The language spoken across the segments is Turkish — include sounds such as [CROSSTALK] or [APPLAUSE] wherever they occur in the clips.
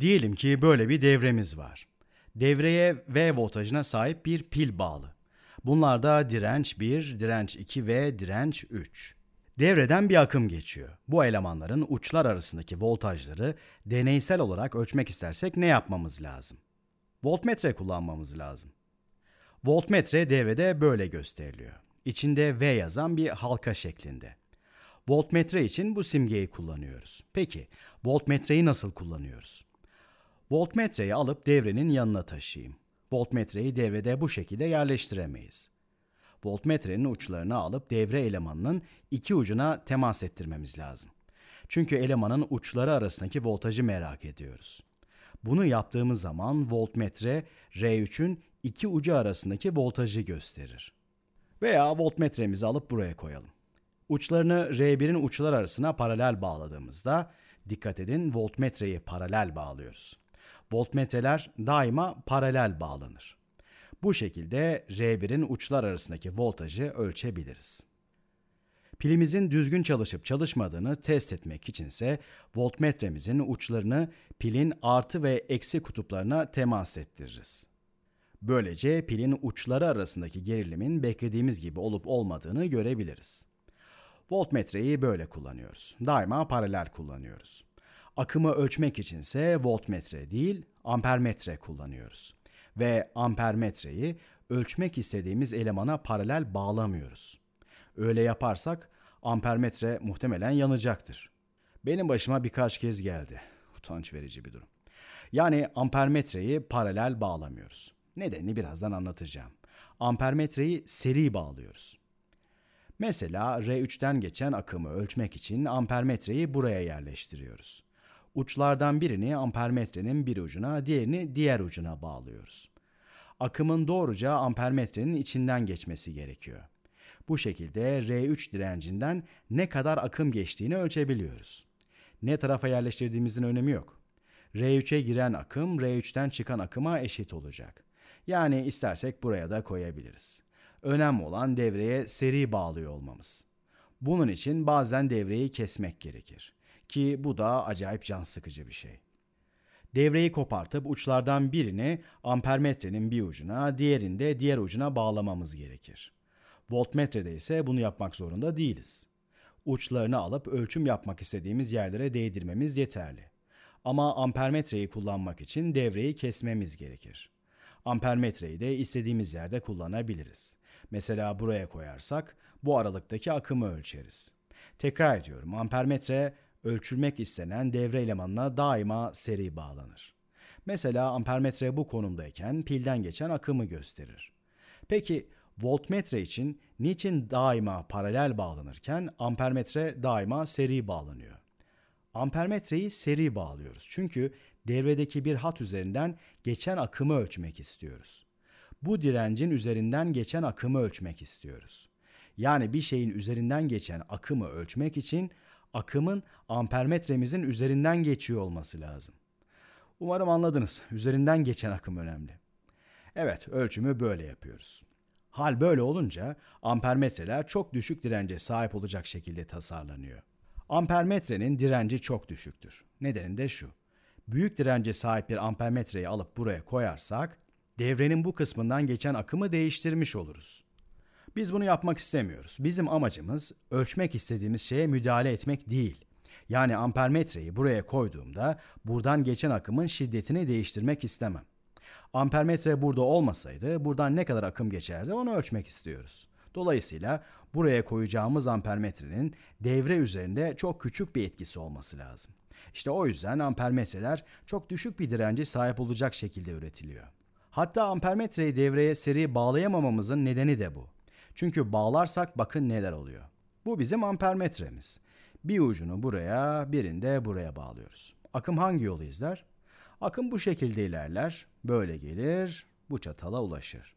Diyelim ki böyle bir devremiz var. Devreye V voltajına sahip bir pil bağlı. Bunlar da direnç 1, direnç 2 ve direnç 3. Devreden bir akım geçiyor. Bu elemanların uçlar arasındaki voltajları deneysel olarak ölçmek istersek ne yapmamız lazım? Voltmetre kullanmamız lazım. Voltmetre devrede böyle gösteriliyor. İçinde V yazan bir halka şeklinde. Voltmetre için bu simgeyi kullanıyoruz. Peki, voltmetreyi nasıl kullanıyoruz? Voltmetreyi alıp devrenin yanına taşıyayım. Voltmetreyi devrede bu şekilde yerleştiremeyiz. Voltmetrenin uçlarını alıp devre elemanının iki ucuna temas ettirmemiz lazım. Çünkü elemanın uçları arasındaki voltajı merak ediyoruz. Bunu yaptığımız zaman voltmetre R3'ün iki ucu arasındaki voltajı gösterir. Veya voltmetremizi alıp buraya koyalım. Uçlarını R1'in uçlar arasına paralel bağladığımızda dikkat edin voltmetreyi paralel bağlıyoruz. Voltmetreler daima paralel bağlanır. Bu şekilde R1'in uçlar arasındaki voltajı ölçebiliriz. Pilimizin düzgün çalışıp çalışmadığını test etmek içinse voltmetremizin uçlarını pilin artı ve eksi kutuplarına temas ettiririz. Böylece pilin uçları arasındaki gerilimin beklediğimiz gibi olup olmadığını görebiliriz. Voltmetreyi böyle kullanıyoruz. Daima paralel kullanıyoruz. Akımı ölçmek içinse voltmetre değil, ampermetre kullanıyoruz. Ve ampermetreyi ölçmek istediğimiz elemana paralel bağlamıyoruz. Öyle yaparsak ampermetre muhtemelen yanacaktır. Benim başıma birkaç kez geldi. Utanç verici bir durum. Yani ampermetreyi paralel bağlamıyoruz. Nedenini birazdan anlatacağım. Ampermetreyi seri bağlıyoruz. Mesela R3'ten geçen akımı ölçmek için ampermetreyi buraya yerleştiriyoruz. Uçlardan birini ampermetrenin bir ucuna, diğerini diğer ucuna bağlıyoruz. Akımın doğruca ampermetrenin içinden geçmesi gerekiyor. Bu şekilde R3 direncinden ne kadar akım geçtiğini ölçebiliyoruz. Ne tarafa yerleştirdiğimizin önemi yok. R3'e giren akım R3'ten çıkan akıma eşit olacak. Yani istersek buraya da koyabiliriz. Önemli olan devreye seri bağlıyor olmamız. Bunun için bazen devreyi kesmek gerekir. Ki bu da acayip can sıkıcı bir şey. Devreyi kopartıp uçlardan birini ampermetrenin bir ucuna, diğerinde diğer ucuna bağlamamız gerekir. Voltmetrede ise bunu yapmak zorunda değiliz. Uçlarını alıp ölçüm yapmak istediğimiz yerlere değdirmemiz yeterli. Ama ampermetreyi kullanmak için devreyi kesmemiz gerekir. Ampermetreyi de istediğimiz yerde kullanabiliriz. Mesela buraya koyarsak bu aralıktaki akımı ölçeriz. Tekrar ediyorum ampermetre ölçülmek istenen devre elemanına daima seri bağlanır. Mesela ampermetre bu konumdayken pilden geçen akımı gösterir. Peki voltmetre için niçin daima paralel bağlanırken ampermetre daima seri bağlanıyor? Ampermetreyi seri bağlıyoruz çünkü devredeki bir hat üzerinden geçen akımı ölçmek istiyoruz. Bu direncin üzerinden geçen akımı ölçmek istiyoruz. Yani bir şeyin üzerinden geçen akımı ölçmek için akımın ampermetremizin üzerinden geçiyor olması lazım. Umarım anladınız. Üzerinden geçen akım önemli. Evet, ölçümü böyle yapıyoruz. Hal böyle olunca ampermetreler çok düşük dirence sahip olacak şekilde tasarlanıyor. Ampermetrenin direnci çok düşüktür. Nedeni de şu. Büyük dirence sahip bir ampermetreyi alıp buraya koyarsak, devrenin bu kısmından geçen akımı değiştirmiş oluruz. Biz bunu yapmak istemiyoruz. Bizim amacımız ölçmek istediğimiz şeye müdahale etmek değil. Yani ampermetreyi buraya koyduğumda buradan geçen akımın şiddetini değiştirmek istemem. Ampermetre burada olmasaydı buradan ne kadar akım geçerdi onu ölçmek istiyoruz. Dolayısıyla buraya koyacağımız ampermetrenin devre üzerinde çok küçük bir etkisi olması lazım. İşte o yüzden ampermetreler çok düşük bir dirence sahip olacak şekilde üretiliyor. Hatta ampermetreyi devreye seri bağlayamamamızın nedeni de bu. Çünkü bağlarsak bakın neler oluyor. Bu bizim ampermetremiz. Bir ucunu buraya, birinde buraya bağlıyoruz. Akım hangi yolu izler? Akım bu şekilde ilerler, böyle gelir, bu çatala ulaşır.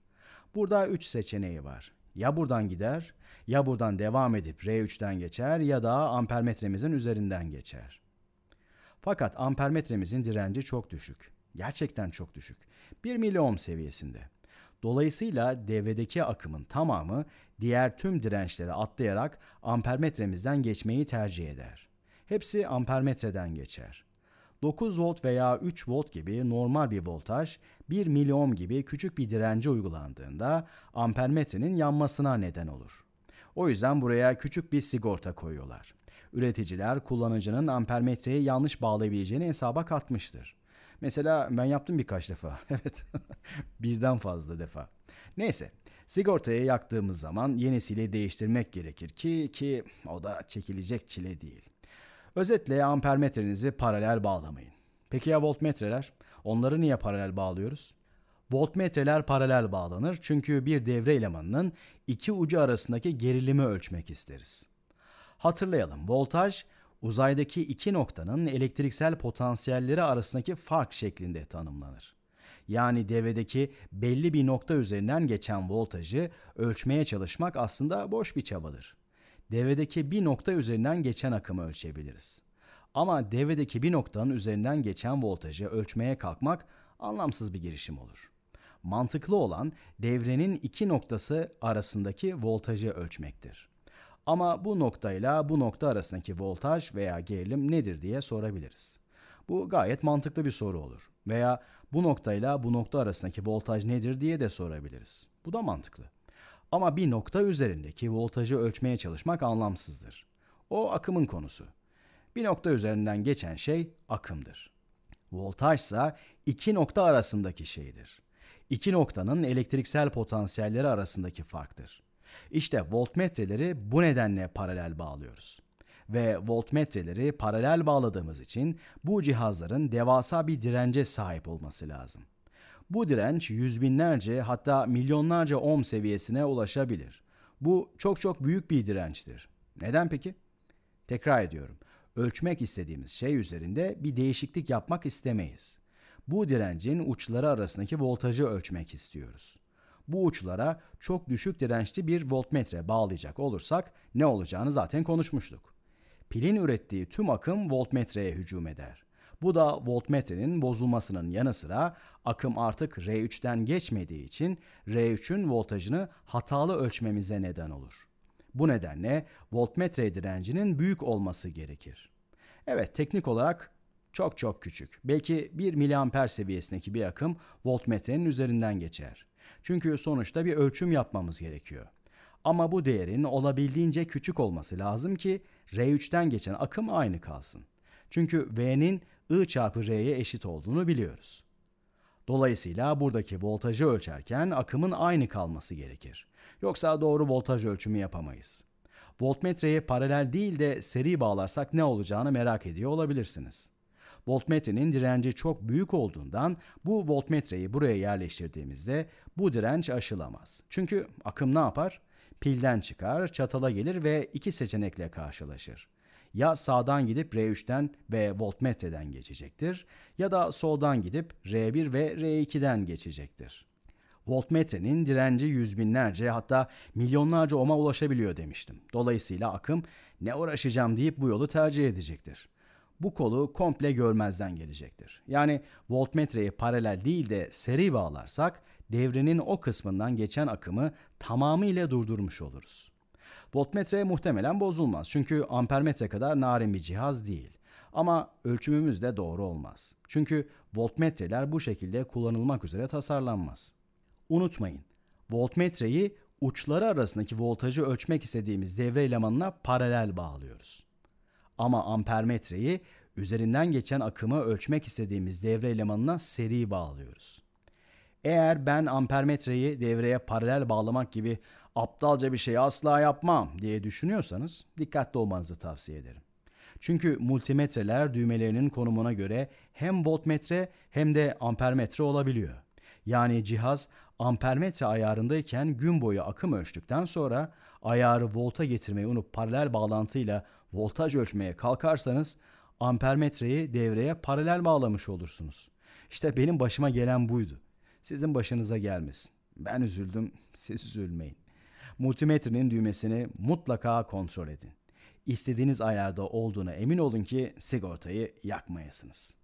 Burada üç seçeneği var. Ya buradan gider, ya buradan devam edip R3'ten geçer ya da ampermetremizin üzerinden geçer. Fakat ampermetremizin direnci çok düşük. Gerçekten çok düşük. 1 miliohm seviyesinde. Dolayısıyla devredeki akımın tamamı diğer tüm dirençleri atlayarak ampermetremizden geçmeyi tercih eder. Hepsi ampermetreden geçer. 9 volt veya 3 volt gibi normal bir voltaj 1 milyon gibi küçük bir dirence uygulandığında ampermetrenin yanmasına neden olur. O yüzden buraya küçük bir sigorta koyuyorlar. Üreticiler kullanıcının ampermetreyi yanlış bağlayabileceğini hesaba katmıştır. Mesela ben yaptım birkaç defa. [LAUGHS] Evet, birden fazla defa. Neyse, sigortayı yaktığımız zaman yenisiyle değiştirmek gerekir ki ki o da çekilecek çile değil. Özetle ampermetrenizi paralel bağlamayın. Peki ya voltmetreler? Onları niye paralel bağlıyoruz? Voltmetreler paralel bağlanır çünkü bir devre elemanının iki ucu arasındaki gerilimi ölçmek isteriz. Hatırlayalım, voltaj uzaydaki iki noktanın elektriksel potansiyelleri arasındaki fark şeklinde tanımlanır. Yani devredeki belli bir nokta üzerinden geçen voltajı ölçmeye çalışmak aslında boş bir çabadır. Devredeki bir nokta üzerinden geçen akımı ölçebiliriz. Ama devredeki bir noktanın üzerinden geçen voltajı ölçmeye kalkmak anlamsız bir girişim olur. Mantıklı olan devrenin iki noktası arasındaki voltajı ölçmektir. Ama bu noktayla bu nokta arasındaki voltaj veya gerilim nedir diye sorabiliriz. Bu gayet mantıklı bir soru olur. Veya bu noktayla bu nokta arasındaki voltaj nedir diye de sorabiliriz. Bu da mantıklı. Ama bir nokta üzerindeki voltajı ölçmeye çalışmak anlamsızdır. O akımın konusu. Bir nokta üzerinden geçen şey akımdır. Voltaj ise iki nokta arasındaki şeydir. İki noktanın elektriksel potansiyelleri arasındaki farktır. İşte voltmetreleri bu nedenle paralel bağlıyoruz. Ve voltmetreleri paralel bağladığımız için bu cihazların devasa bir dirence sahip olması lazım. Bu direnç yüz binlerce hatta milyonlarca ohm seviyesine ulaşabilir. Bu çok çok büyük bir dirençtir. Neden peki? Tekrar ediyorum. Ölçmek istediğimiz şey üzerinde bir değişiklik yapmak istemeyiz. Bu direncin uçları arasındaki voltajı ölçmek istiyoruz. Bu uçlara çok düşük dirençli bir voltmetre bağlayacak olursak ne olacağını zaten konuşmuştuk. Pilin ürettiği tüm akım voltmetreye hücum eder. Bu da voltmetrenin bozulmasının yanı sıra akım artık R3'ten geçmediği için R3'ün voltajını hatalı ölçmemize neden olur. Bu nedenle voltmetre direncinin büyük olması gerekir. Evet teknik olarak çok çok küçük. Belki 1 miliamper seviyesindeki bir akım voltmetrenin üzerinden geçer. Çünkü sonuçta bir ölçüm yapmamız gerekiyor. Ama bu değerin olabildiğince küçük olması lazım ki R3'ten geçen akım aynı kalsın. Çünkü V'nin I çarpı R'ye eşit olduğunu biliyoruz. Dolayısıyla buradaki voltajı ölçerken akımın aynı kalması gerekir. Yoksa doğru voltaj ölçümü yapamayız. Voltmetreyi paralel değil de seri bağlarsak ne olacağını merak ediyor olabilirsiniz. Voltmetrenin direnci çok büyük olduğundan bu voltmetreyi buraya yerleştirdiğimizde bu direnç aşılamaz. Çünkü akım ne yapar? Pilden çıkar, çatala gelir ve iki seçenekle karşılaşır. Ya sağdan gidip R3'ten ve voltmetreden geçecektir ya da soldan gidip R1 ve R2'den geçecektir. Voltmetrenin direnci yüz binlerce hatta milyonlarca ohm'a ulaşabiliyor demiştim. Dolayısıyla akım ne uğraşacağım deyip bu yolu tercih edecektir bu kolu komple görmezden gelecektir. Yani voltmetreyi paralel değil de seri bağlarsak devrenin o kısmından geçen akımı tamamıyla durdurmuş oluruz. Voltmetre muhtemelen bozulmaz çünkü ampermetre kadar narin bir cihaz değil. Ama ölçümümüz de doğru olmaz. Çünkü voltmetreler bu şekilde kullanılmak üzere tasarlanmaz. Unutmayın, voltmetreyi uçları arasındaki voltajı ölçmek istediğimiz devre elemanına paralel bağlıyoruz. Ama ampermetreyi üzerinden geçen akımı ölçmek istediğimiz devre elemanına seri bağlıyoruz. Eğer ben ampermetreyi devreye paralel bağlamak gibi aptalca bir şey asla yapmam diye düşünüyorsanız dikkatli olmanızı tavsiye ederim. Çünkü multimetreler düğmelerinin konumuna göre hem voltmetre hem de ampermetre olabiliyor. Yani cihaz ampermetre ayarındayken gün boyu akım ölçtükten sonra ayarı volta getirmeyi unutup paralel bağlantıyla voltaj ölçmeye kalkarsanız ampermetreyi devreye paralel bağlamış olursunuz. İşte benim başıma gelen buydu. Sizin başınıza gelmesin. Ben üzüldüm, siz üzülmeyin. Multimetrenin düğmesini mutlaka kontrol edin. İstediğiniz ayarda olduğuna emin olun ki sigortayı yakmayasınız.